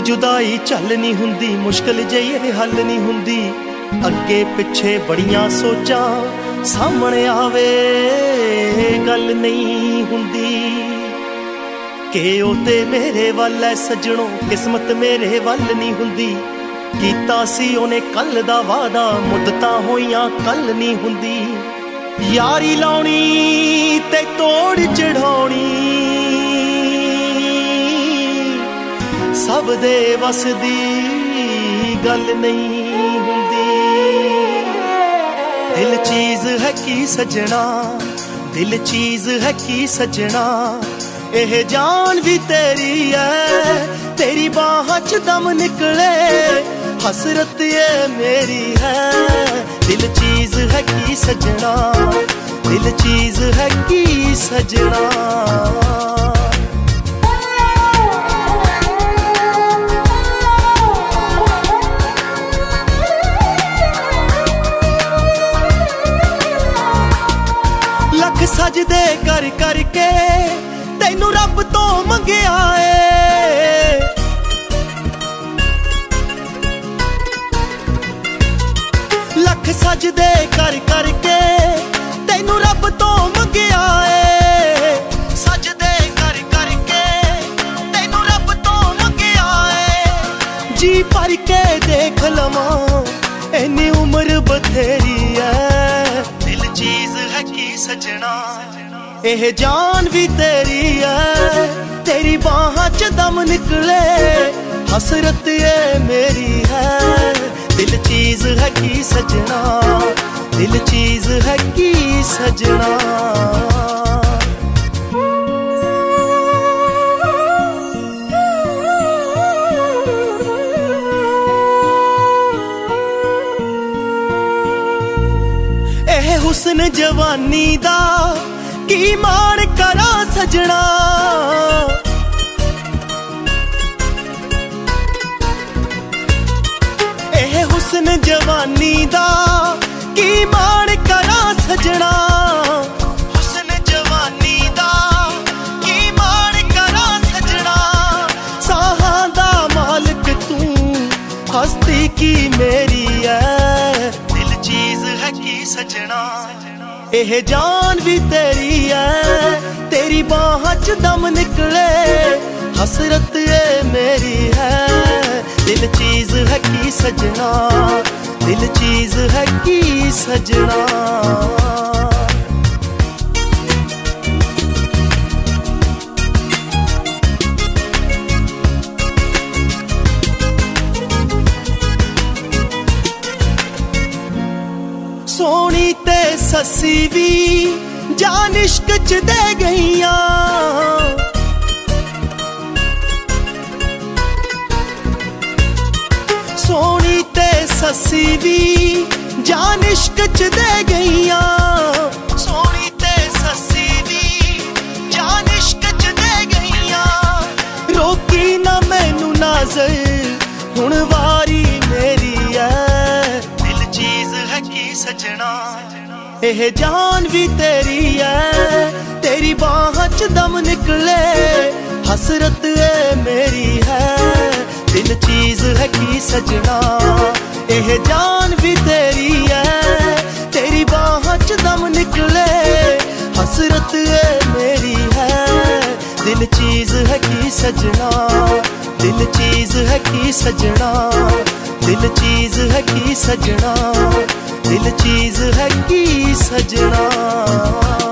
ਜੁਦਾਈ ਚੱਲ ਨਹੀਂ ਹੁੰਦੀ, ਮੁਸ਼ਕਲ ਜਈ ਇਹ ਹੱਲ ਨਹੀਂ ਹੁੰਦੀ। ਅੱਗੇ ਪਿੱਛੇ ਬੜੀਆਂ ਸੋਚਾਂ ਸਾਹਮਣੇ ਆਵੇ ਗੱਲ ਨਹੀਂ ਹੁੰਦੀ। ਕਿ ਉਹ ਤੇ ਮੇਰੇ ਵੱਲ ਐ ਸਜਣੋ, ਕਿਸਮਤ ਮੇਰੇ ਵੱਲ ਨਹੀਂ ਹੁੰਦੀ। ਕੀਤਾ ਸੀ ਉਹਨੇ ਕੱਲ ਦਾ ਵਾਦਾ ਮੁੱਦਤਾਂ ਹੋਈਆਂ ਕੱਲ ਨਹੀਂ ਹੁੰਦੀ। ਯਾਰੀ ਲਾਉਣੀ ਤੇ ਤੋੜ ਚੜਾਉਣੀ ਸਭ ਦੇ ਵਸ ਦੀ ਗੱਲ ਨਹੀਂ ਹੁੰਦੀ। ਦਿਲ ਚੀਜ਼ ਹੈ ਕੀ ਸਜਣਾ, ਦਿਲ ਚੀਜ਼ ਹੈ ਕੀ ਸਜਣਾ, ਇਹ ਜਾਨ ਵੀ ਤੇਰੀ ਐ, ਤੇਰੀ ਬਾਹਾਂ 'ਚ ਦਮ ਨਿਕਲੇ, ਹਸਰਤ ਏ ਮੇਰੀ ਹੈ। ਦਿਲ ਚੀਜ਼ ਹੈ ਕੀ ਸਜਣਾ, ਦਿਲ ਚੀਜ਼ ਹੈ ਕੀ ਸਜਣਾ। ਸਜਦੇ ਕਰਕੇ ਤੈਨੂੰ ਰੱਬ ਤੋਂ ਮੰਗਿਆ ਏ। ਲੱਖ ਸਜਦੇ ਕਰ ਕਰਕੇ ਤੈਨੂੰ ਰੱਬ ਤੋਂ ਮੰਗਿਆ ਏ। ਸਜਦੇ ਕਰ ਕਰਕੇ ਤੈਨੂੰ ਰੱਬ ਤੋਂ ਮੰਗਿਆ ਏ। ਜੀ ਭਰ ਕੇ ਦੇਖ ਲਵਾਂ ਐਨੀ ਉਮਰ ਬਥੇਰੀ ਐ ਦਿਲ ਚੀਜ਼ ਹੈ ਕੀ ਸਜਣਾ। ਇਹ ਜਾਨ ਵੀ ਤੇਰੀ ਐ। ਤੇਰੀ ਬਾਹਾਂ 'ਚ ਦਮ ਨਿਕਲੇ। ਹਸਰਤ ਏ ਮੇਰੀ ਹੈ। ਦਿਲ ਚੀਜ਼ ਹੈ ਕੀ ਸਜਣਾ। ਦਿਲ ਚੀਜ਼ ਹੈ ਕੀ ਸਜਣਾ। ਇਹ ਹੁਸਨ ਜਵਾਨੀ ਦਾ ਕੀ ਮਾਣ ਕਰਾਂ ਸਜਣਾ? ਇਹ ਹੁਸਨ ਜਵਾਨੀ ਦਾ ਕੀ ਮਾਣ ਕਰਾਂ ਸਜਣਾ? ਹੁਸਨ ਜਵਾਨੀ ਦਾ ਕੀ ਮਾਣ ਕਰਾਂ ਸਜਣਾ? ਸਾਹਾਂ ਦਾ ਮਾਲਕ ਤੂੰ, ਹਸਤੀ ਕੀ ਮੇਰੀ ਐ? ਦਿਲ ਚੀਜ਼ ਹੈ ਕੀ ਸਜਣਾ? ਇਹ ਜਾਨ ਵੀ ਤੇਰੀ ਐ, ਤੇਰੀ ਬਾਹਾਂ 'ਚ ਦਮ ਨਿਕਲੇ, ਹਸਰਤ ਏ ਮੇਰੀ ਹੈ। ਦਿਲ ਚੀਜ਼ ਹੈ ਕੀ ਸਜਣਾ, ਦਿਲ ਚੀਜ਼ ਹੈ ਕੀ ਸਜਣਾ। ਸੋਹਣੀ ਤੇ ਸੱਸੀ ਵੀ ਜਾਨ ਇਸ਼ਕ ਚ ਦੇ ਗਈਆਂ। ਸੋਹਣੀ ਤੇ ਸੱਸੀ ਵੀ ਜਾਨ ਇਸ਼ਕ ਚ ਦੇ ਗਈਆਂ। ਸਜਣਾ। ਇਹ ਜਾਨ ਵੀ ਤੇਰੀ ਐ, ਤੇਰੀ ਬਾਹਾਂ 'ਚ ਦਮ ਨਿਕਲੇ, ਹਸਰਤ ਏ ਮੇਰੀ ਹੈ ਦਿਲ ਚੀਜ਼ ਹੈ ਕੀ ਸਜਣਾ। ਇਹ ਜਾਨ ਵੀ ਤੇਰੀ ਐ, ਤੇਰੀ ਬਾਹਾਂ 'ਚ ਦਮ ਨਿਕਲੇ, ਹਸਰਤ ਏ ਮੇਰੀ ਹੈ ਦਿਲ ਚੀਜ਼ ਹੈ ਕੀ ਸਜਣਾ। ਦਿਲ ਚੀਜ਼ ਹੈ ਕੀ ਸਜਣਾ ਦਿਲ ਚੀਜ਼ ਹੈ ਕੀ ਸਜਣਾ। ਦਿਲ ਚੀਜ਼ ਹੈ ਕੀ ਸਜਣਾ।